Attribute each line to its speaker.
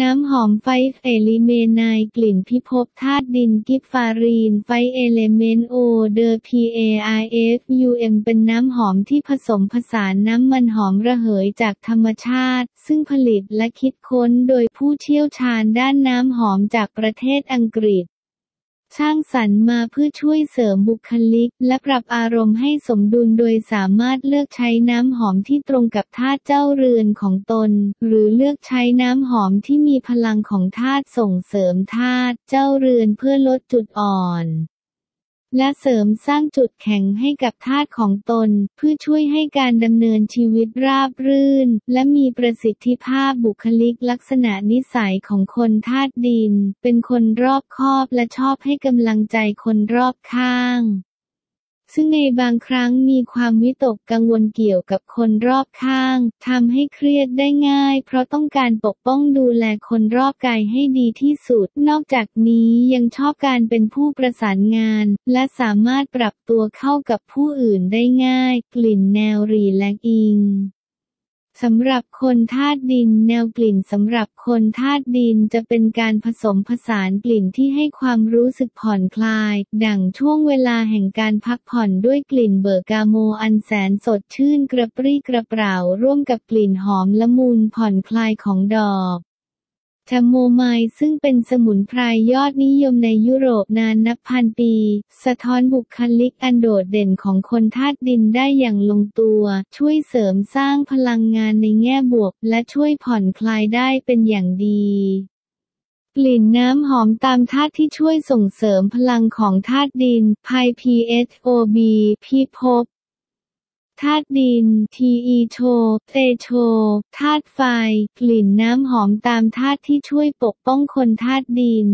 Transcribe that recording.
Speaker 1: น้ำหอม Five Elements กลิ่นพิภพธาตุดินกิฟฟารีน Five Elements Eau de P A R F U M เป็นน้ำหอมที่ผสมผสานน้ำมันหอมระเหยจากธรรมชาติ ซึ่งผลิตและคิดค้นโดยผู้เชี่ยวชาญด้านน้ำหอมจากประเทศอังกฤษ สร้างสรรค์มาเพื่อช่วยเสริมบุคลิก และปรับอารมณ์ให้สมดุลโดยสามารถเลือกใช้น้ำหอมที่ตรงกับธาตุเจ้าเรือนของตน หรือเลือกใช้น้ำหอมที่มีพลังของธาตุส่งเสริมธาตุเจ้าเรือนเพื่อลดจุดอ่อน และเสริมสร้างจุดแข็งให้กับธาตุของตน เพื่อช่วยให้การดำเนินชีวิตราบรื่น และมีประสิทธิภาพบุคลิกลักษณะนิสัยของคนธาตุดิน เป็นคนรอบคอบและชอบให้กำลังใจคนรอบข้าง ซึ่งในบางครั้งมีความวิตกกังวลเกี่ยวกับคนรอบข้างทำให้เครียดได้ง่าย เพราะต้องการปกป้องดูแลคนรอบกายให้ดีที่สุด นอกจากนี้ยังชอบการเป็นผู้ประสานงาน และสามารถปรับตัวเข้ากับผู้อื่นได้ง่าย กลิ่นแนวรีแลกอิง สำหรับคนธาตุดินแนวกลิ่นสำหรับคนธาตุดินจะเป็นการผสมผสานกลิ่นที่ให้ความรู้สึกผ่อนคลาย ดังช่วงเวลาแห่งการพักผ่อนด้วยกลิ่นเบอร์กาโมอันแสนสดชื่นกระปรี้กระเปร่าร่วมกับกลิ่นหอมละมุนผ่อนคลายของดอก ชมโมไมล์ซึ่งเป็นสมุนไพรยอดนิยมในยุโรปนานนับพันปี สะท้อนบุคลิกอันโดดเด่นของคนธาตุดินได้อย่างลงตัว ช่วยเสริมสร้างพลังงานในแง่บวก และช่วยผ่อนคลายได้เป็นอย่างดีกลิ่นน้ำหอมตามธาตุที่ช่วยส่งเสริมพลังของธาตุดิน ไพพีเอสโอบีพิภพ ธาตุดิน ทีอีโช เตโช ธาตุไฟ กลิ่นน้ำหอมตามธาตุที่ช่วยปกป้องคนธาตุดิน